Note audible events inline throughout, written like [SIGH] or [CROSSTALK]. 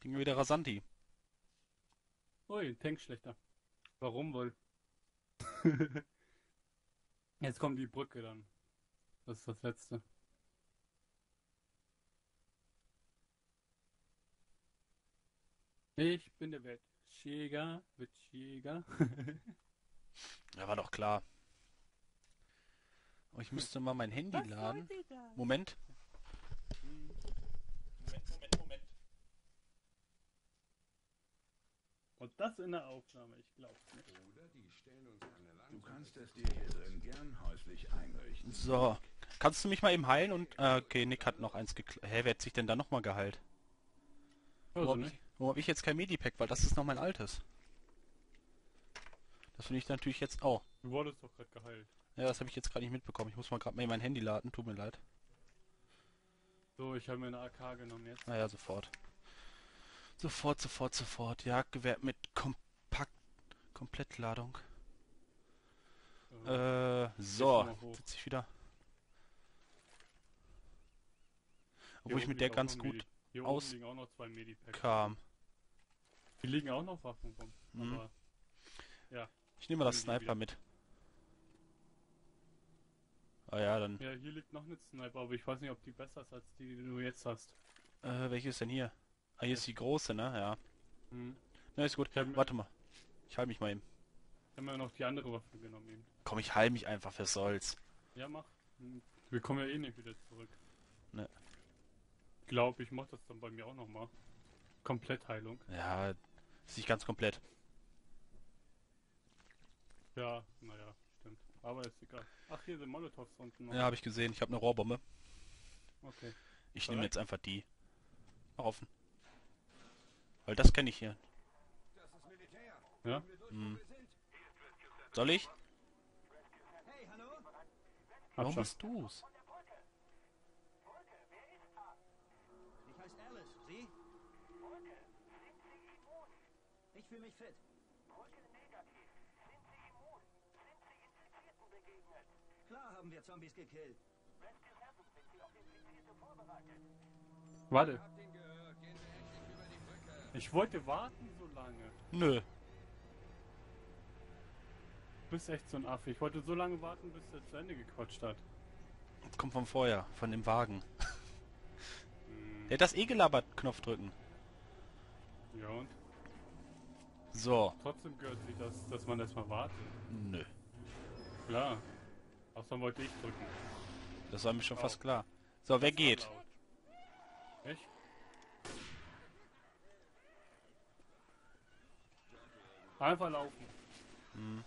Ging wieder Rasanti. Ui, Tank schlechter. Warum wohl? [LAUGHS] Jetzt kommt die Brücke dann. Das ist das letzte. Ich bin der Wettjäger, Wettjäger. [LAUGHS] Ja, war doch klar. Oh, ich müsste mal mein Handy laden. Moment. Moment, Moment, Moment. Und das in der Aufnahme, ich glaub's nicht. Oder die stellen uns eine Lang Du kannst es dir hier drin gern häuslich einrichten. So. Kannst du mich mal eben heilen und... Äh, okay, Nick hat noch eins gekl... Hä, wer hat sich denn da nochmal geheilt? Also ich, wo hab ich jetzt kein Medipack, weil das ist noch mein altes. Das finde ich natürlich jetzt... Oh. Du wurdest doch gerade geheilt. Ja, das habe ich jetzt gerade nicht mitbekommen. Ich muss mal gerade mal mein Handy laden. Tut mir leid. So, ich habe mir eine AK genommen jetzt. Naja, sofort. Sofort, sofort, sofort. Jagdgewehr mit Kompakt... Komplettladung. So. Äh, so. Sitze ich wieder. Hier Obwohl ich oben mit der ganz gut Hier aus- oben liegen auch noch zwei Medipacks. kam. Hier liegen auch noch Waffen rum. Mhm. Aber Ich nehme mal das die Sniper wieder. mit. Ah ja, dann... ja, hier liegt noch eine Sniper, aber ich weiß nicht, ob die besser ist als die, die du jetzt hast. Äh, welche ist denn hier? Ah, hier ist die große, ne? Ja. Hm. Na, ist gut. Warte mal. Ich heil mich mal eben. Ich habe mir noch die andere Waffe genommen eben. Komm, ich heil mich einfach, was soll's. Ja, mach. Hm. Wir kommen ja eh nicht wieder zurück. Ne. Glaub, ich mach das dann bei mir auch nochmal. Komplettheilung. Ja, ist nicht ganz komplett. Ja, naja, stimmt. Aber ist egal. Ach, hier sind Molotovs unten noch. Ja, habe ich gesehen. Ich habe eine Rohrbombe. Okay. Ich nehme jetzt einfach die. Mach offen. Weil das kenne ich hier. Das ist Militär. Ja? Hm. Soll ich? Hey, hallo? Warum schon. bist du's? Ich heiße Alice. Sie? Ich fühle mich fit. Klar haben wir Zombies gekillt. Warte. Ich wollte warten so lange. Nö. Du bist echt so ein Affe. Ich wollte so lange warten, bis er zu Ende gequatscht hat. Das kommt vom Feuer, von dem Wagen. Hm. Der hat das eh gelabert, Knopf drücken. Ja, und? So. Trotzdem gehört sich das, dass man erstmal wartet. Nö. Klar. Außerdem wollte ich drücken. Das war mir schon Oh. fast klar. So, wer Das war geht? laut. Einfach laufen. Hm.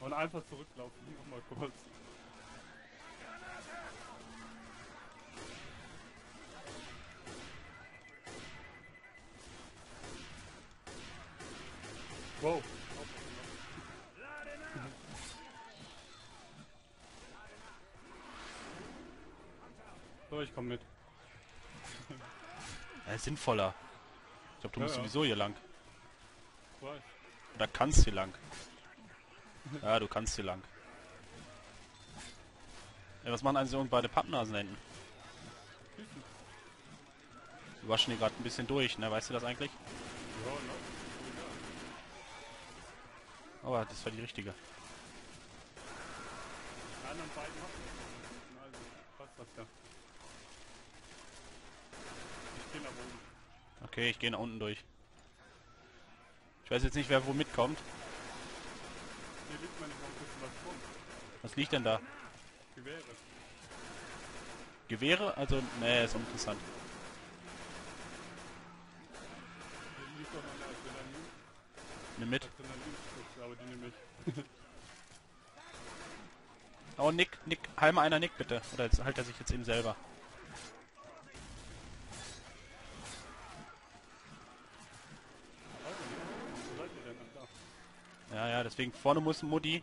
Und einfach zurücklaufen. [LAUGHS] Nochmal kurz. Wow. [LAUGHS] So, ich komm mit. Ja, ist sinnvoller. Ich glaube, du Ja, musst ja. sowieso hier lang. Weiß. Oder kannst hier lang. Ja, du kannst hier lang. Ja, was machen eigentlich so beide Pappnasen da hinten? Die waschen hier gerade ein bisschen durch, ne? Weißt du das eigentlich? Ja, ne? Aber das war die richtige. Die. Okay, ich gehe nach unten durch. Ich weiß jetzt nicht, wer wo mitkommt. Hier liegt man ein bisschen was rum. Was liegt denn da? Gewehre. Gewehre? Also, nee, ist uninteressant. Hier liegt doch noch eine Adrenalin. Nimm mit. Adrenalinspritze, aber die nehme ich. [LAUGHS] Oh, Nick, Nick, heil mal einer Nick bitte. Oder jetzt halt er sich jetzt eben selber. Also, wo seid ihr denn? Ach, da. Ja, ja, deswegen vorne muss ein Mutti.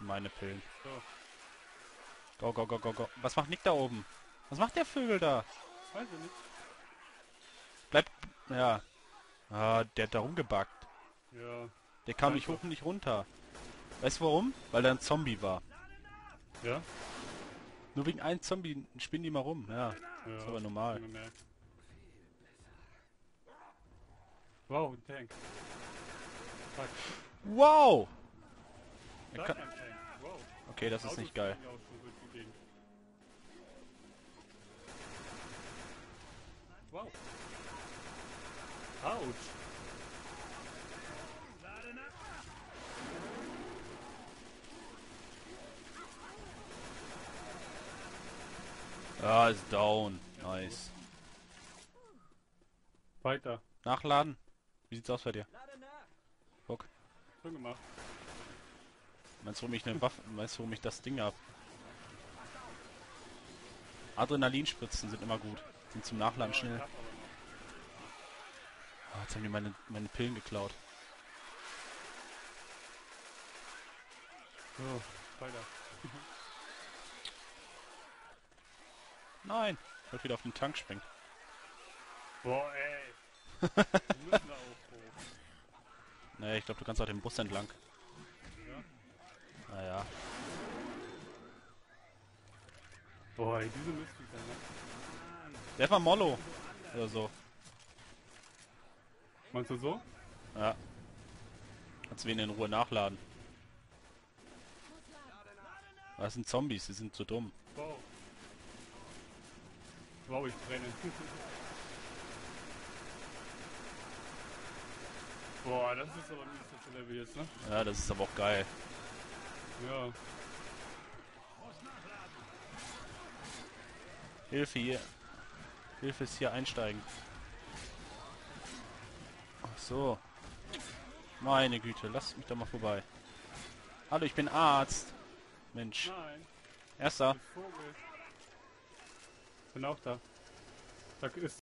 Meine Pillen. Go, go, go, go, go. Was macht Nick da oben? Was macht der Vögel da? Weiß ich nicht. Bleibt, ja. Ah, der hat da rumgebackt. Ja. Der kam nicht hoch und nicht runter. Weißt du warum? Weil er ein Zombie war. Ja? Nur wegen einem Zombie spinnen die mal rum. Ja, Ja. ist aber normal. Wow, ein Tank. Fuck. Wow! Da kann. Wow. okay, das ist nicht geil. Wow. Autsch. Ah, ist down. Nice. Weiter. Nachladen. Wie sieht's aus bei dir? Guck. Schon gemacht. Meinst du, warum ich eine Waffe, meinst du, warum ich das Ding hab? Adrenalinspritzen sind immer gut. Sind zum Nachladen schnell. Ah, jetzt haben die meine, meine Pillen geklaut. So, weiter. Nein! Ich wollte wieder auf den Tank springen. Boah, ey. [LAUGHS] Wir müssen da auch. Naja, ich glaube, du kannst auch den Bus entlang. Ja? Naja. Boah, ey, diese Mistviecher, ne? Der war Mollo. Oder so. Meinst du so? Ja. Kannst du wen in Ruhe nachladen. Das sind Zombies, die sind zu dumm. Wow, ich brenne. Boah, das ist aber nicht das Level jetzt, ne? Ja, das ist aber auch geil. Ja. Hilfe hier. Hilfe ist hier einsteigen. Ach so. Meine Güte, lasst mich da mal vorbei. Hallo, ich bin Arzt. Mensch. Nein, Erster. Bin auch da. Da ist